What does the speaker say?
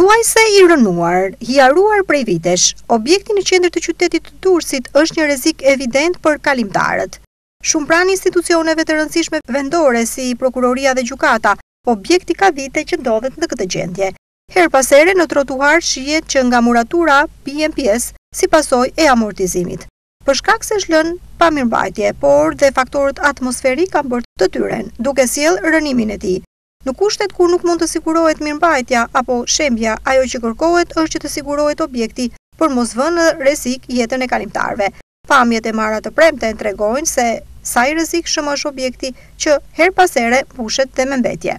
Thuajse i rrënuar, i harruar prej vitesh, objekti në qendër të qytetit të Durrësit është një rrezik evident për kalimtarët. Shumë pranë institucioneve të rëndësishme vendore si Prokuroria dhe Gjykata, objekti ka vite që ndodhet në këtë gjendje. Herë pas here në trotuar shihet që nga muratura bien pjesë si pasojë e amortizimit. Për shkak se është lënë pa mirëmbajtje, por dhe faktorët atmosferikë kanë bërë të tyren, duke sjellë rrënimin e tij. Në kushtet kur nuk mund të sigurohet mirëmbajtja apo shembja, ajo që kërkohet është që të sigurohet objekti për mos vënë në rrezik jetën e kalimtarëve. Pamjet e marra të premten tregojnë se sa i rrezikshëm është objekti që herë pas here mbushet dhe me mbetje.